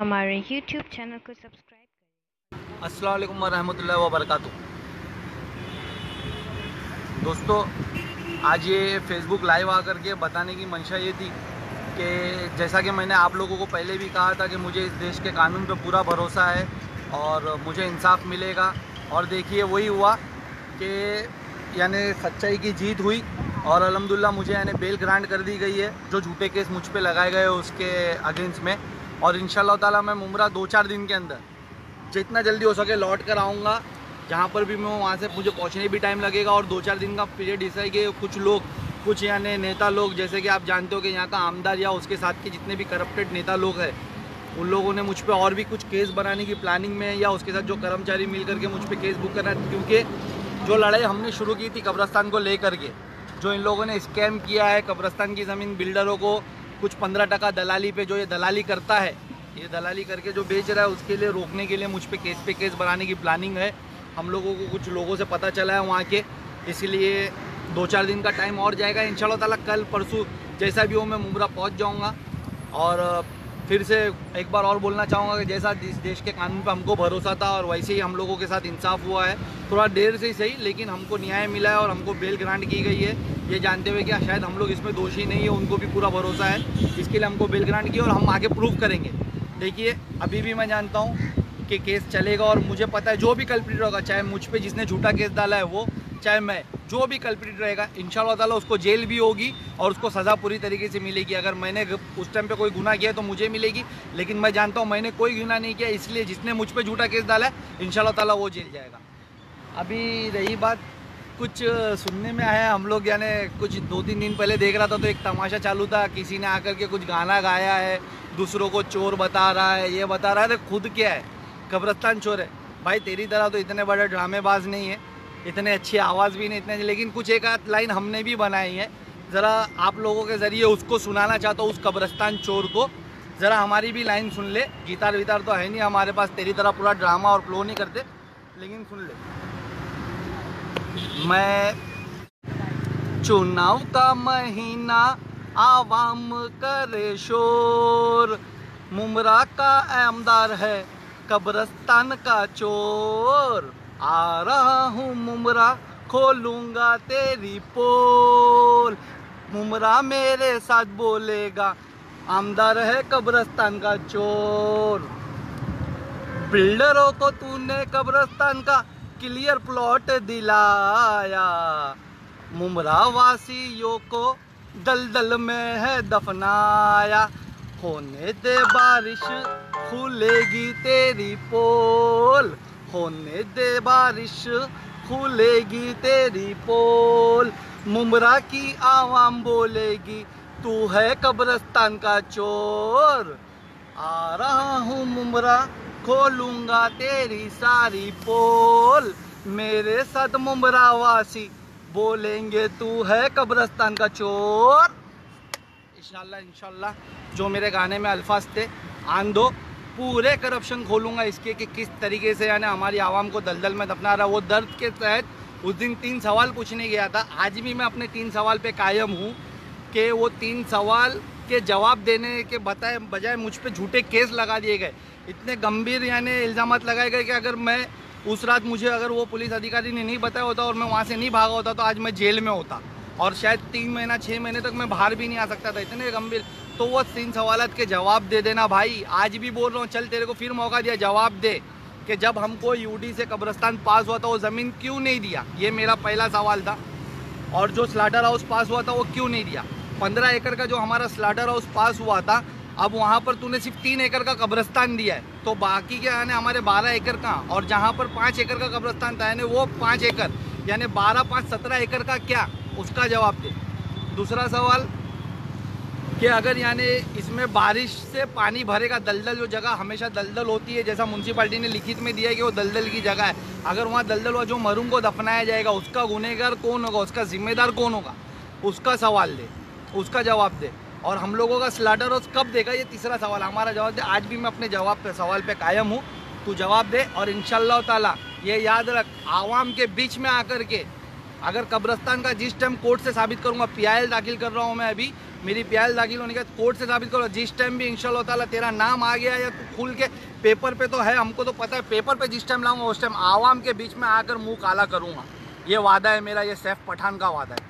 हमारे YouTube channel को subscribe करें। अस्सलाम वरहमतुल्लाहि दोस्तों, आज ये फेसबुक लाइव आकर के बताने की मंशा ये थी कि जैसा कि मैंने आप लोगों को पहले भी कहा था कि मुझे इस देश के कानून पे पूरा भरोसा है और मुझे इंसाफ मिलेगा। और देखिए, वही हुआ कि यानी सच्चाई की जीत हुई और अलहमदिल्ला मुझे यानी बेल ग्रांट कर दी गई है। जो झूठे केस मुझ पे लगाए गए उसके अगेंस्ट में। और इन ताला मैं मुमरा दो चार दिन के अंदर जितना जल्दी हो सके लौट कर आऊँगा। जहाँ पर भी मैं वहाँ से मुझे पहुँचने भी टाइम लगेगा और दो चार दिन का पीरियड ऐसा है कि कुछ लोग, कुछ यानी नेता लोग, जैसे कि आप जानते हो कि यहाँ का आमदार या उसके साथ के जितने भी करप्टेड नेता लोग हैं, उन लोगों ने मुझ पर और भी कुछ केस बनाने की प्लानिंग में या उसके साथ जो कर्मचारी मिल करके मुझ पर केस बुक करना क्योंकि जो लड़ाई हमने शुरू की थी कब्रस्तान को लेकर के, जो इन लोगों ने स्कैम किया है, कब्रस्तान की ज़मीन बिल्डरों को कुछ पंद्रह टका दलाली पे जो ये दलाली करता है, ये दलाली करके जो बेच रहा है, उसके लिए रोकने के लिए मुझ पर केस पे केस बनाने की प्लानिंग है। हम लोगों को कुछ लोगों से पता चला है वहाँ के, इसीलिए दो चार दिन का टाइम और जाएगा। इन ताला कल परसों जैसा भी हो मैं मुमरा पहुँच जाऊँगा। और, फिर से एक बार और बोलना चाहूँगा कि जैसा इस देश के कानून पर हमको भरोसा था और वैसे ही हम लोगों के साथ इंसाफ हुआ है, थोड़ा देर से ही सही, लेकिन हमको न्याय मिला है और हमको बेल ग्रांट की गई है। ये जानते हुए कि शायद हम लोग इसमें दोषी नहीं है, उनको भी पूरा भरोसा है। इसके लिए हमको बेल ग्रांट की और हम आगे प्रूव करेंगे। देखिए, अभी भी मैं जानता हूँ कि केस चलेगा और मुझे पता है, जो भी कल्प्रिट होगा, चाहे मुझ पर जिसने झूठा केस डाला है वो, चाहे मैं, जो भी कल्प्रिट रहेगा इन ताला उसको जेल भी होगी और उसको सज़ा पूरी तरीके से मिलेगी। अगर मैंने उस टाइम पे कोई गुना किया तो मुझे मिलेगी, लेकिन मैं जानता हूँ मैंने कोई गुना नहीं किया, इसलिए जिसने मुझ पर झूठा केस डाला है इन ताला वो जेल जाएगा। अभी रही बात कुछ सुनने में आया हम लोग, यानी कुछ दो तीन दिन पहले देख रहा था तो एक तमाशा चालू था, किसी ने आकर के कुछ गाना गाया है, दूसरों को चोर बता रहा है, ये बता रहा है तो खुद क्या है? कब्रस्तान चोर है। भाई, तेरी तरह तो इतने बड़े ड्रामेबाज नहीं है, इतने अच्छी आवाज़ भी नहीं, इतने लेकिन कुछ एक आध लाइन हमने भी बनाई है। ज़रा आप लोगों के ज़रिए उसको सुनाना चाहता हूँ, उस कब्रस्तान चोर को। ज़रा हमारी भी लाइन सुन ले गिटार वितार तो है नहीं हमारे पास, तेरी तरह पूरा ड्रामा और फ्लो नहीं करते, लेकिन सुन ले। मैं चुनाव का महीना आवाम करे शोर। मुमरा का आमदार है कब्रस्तान का चोर। आ रहा हूँ मुमरा, खोलूँगा तेरी पोल। मुमरा मेरे साथ बोलेगा, आमदार है कब्रस्तान का चोर। बिल्डरों को तूने कब्रस्तान का क्लियर प्लॉट दिलाया। मुमरा वासियों को दलदल में है दफनाया। होने दे बारिश, खुलेगी तेरी पोल। होने दे बारिश, खुलेगी तेरी पोल। मुमरा की आवाम बोलेगी, तू है कब्रस्तान का चोर। आ रहा हूँ मुमरा खोलूँगा तेरी सारी पोल। मेरे साथ मुमरा वासी, बोलेंगे तू है कब्रस्तान का चोर। इंशाल्लाह इंशाल्लाह जो मेरे गाने में अल्फाज थे, आन दो। पूरे करप्शन खोलूँगा इसके कि किस तरीके से यानी हमारी आवाम को दलदल में दफना रहा। वो दर्द के तहत उस दिन तीन सवाल पूछने गया था। आज भी मैं अपने तीन सवाल पे कायम हूँ कि वो तीन सवाल के जवाब देने के बताए बजाय मुझ पर झूठे केस लगा दिए गए। इतने गंभीर यानी इल्ज़ाम लगाए गए कि अगर मैं उस रात मुझे अगर वो पुलिस अधिकारी ने नहीं बताया होता और मैं वहाँ से नहीं भागा होता तो आज मैं जेल में होता। और शायद तीन महीना छः महीने तक मैं बाहर भी नहीं आ सकता था, इतने गंभीर। तो वो तीन सवाल के जवाब दे देना भाई, आज भी बोल रहा हूँ, चल तेरे को फिर मौका दिया, जवाब दे कि जब हमको यूडी से कब्रस्तान पास हुआ था, वो ज़मीन क्यों नहीं दिया? ये मेरा पहला सवाल था। और जो स्लाटर हाउस पास हुआ था, वो क्यों नहीं दिया? पंद्रह एकड़ का जो हमारा स्लाटर हाउस पास हुआ था अब वहाँ पर तूने सिर्फ़ तीन एकड़ का कब्रस्तान दिया है। तो बाकी क्या यानी हमारे बारह एकड़ का और जहाँ पर पाँच एकड़ का कब्रस्तान था, यानी वो पाँच एकड़, यानी बारह पाँच सत्रह एकड़ का क्या? उसका जवाब दे। दूसरा सवाल, कि अगर यानी इसमें बारिश से पानी भरेगा, दलदल जो जगह हमेशा दलदल होती है, जैसा म्यूनसिपाली ने लिखित में दिया है कि वो दलदल की जगह है। अगर वहाँ दलदल हुआ, जो मरूम को दफनाया जाएगा, उसका गुनेगार कौन होगा? उसका जिम्मेदार कौन होगा? उसका सवाल दे। उसका जवाब दे। और हम लोगों का स्लाटर हाउस कब देगा, ये तीसरा सवाल हमारा जवाब दे, आज भी मैं अपने जवाब पे, सवाल पे कायम हूँ। तू जवाब दे और इन ताला, ये याद रख, आवाम के बीच में आकर के, अगर कब्रस्तान का जिस टाइम कोर्ट से साबित करूँगा पीआईएल दाखिल कर रहा हूँ मैं अभी, मेरी प्याल दाखिल होने के कोर्ट से साबित करो जिस टाइम भी इंशाल्लाह ताला तेरा नाम आ गया या तू खुल के पेपर पे तो है, हमको तो पता है पेपर पे जिस टाइम लाऊँगा, उस टाइम आवाम के बीच में आकर मुँह काला करूँगा। ये वादा है मेरा, ये सैफ पठान का वादा है।